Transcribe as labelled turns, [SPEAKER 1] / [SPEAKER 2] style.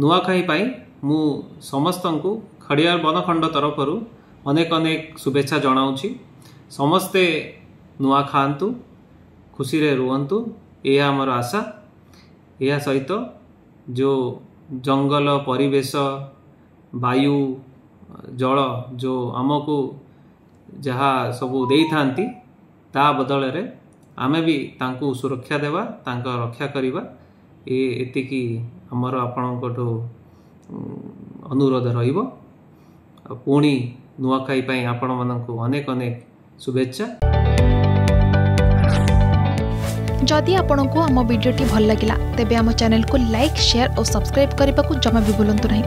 [SPEAKER 1] ନୂଆଖାଇ ପାଇଁ ମୁଁ ସମସ୍ତଙ୍କୁ ଖଡ଼ିଆଳ ବନଖଣ୍ଡ ତରଫରୁ ଅନେକ ଅନେକ ଶୁଭେଚ୍ଛା ଜଣାଉଛି। ସମସ୍ତେ ନୂଆ ଖାଆନ୍ତୁ ଖୁସିରେ ରୁହନ୍ତୁ ଏହା ଆମର ଆଶା। ଏହା ସହିତ ଯେଉଁ ଜଙ୍ଗଲ ପରିବେଶ ବାୟୁ ଜଳ ଯେଉଁ ଆମକୁ ଯାହା ସବୁ ଦେଇଥାନ୍ତି ତା ବଦଳରେ ଆମେ ବି ତାଙ୍କୁ ସୁରକ୍ଷା ଦେବା ତାଙ୍କ ରକ୍ଷା କରିବା। ଏ ଏତିକି ଆମର ଆପଣଙ୍କଠୁ ଅନୁରୋଧ ରହିବ। ଆଉ ପୁଣି ନୂଆଖାଇ ପାଇଁ ଆପଣମାନଙ୍କୁ ଅନେକ ଅନେକ ଶୁଭେଚ୍ଛା।
[SPEAKER 2] ଯଦି ଆପଣଙ୍କୁ ଆମ ଭିଡ଼ିଓଟି ଭଲ ଲାଗିଲା ତେବେ ଆମ ଚ୍ୟାନେଲକୁ ଲାଇକ୍ ସେୟାର ଓ ସବସ୍କ୍ରାଇବ୍ କରିବାକୁ ଜମା ବି ଭୁଲନ୍ତୁ ନାହିଁ।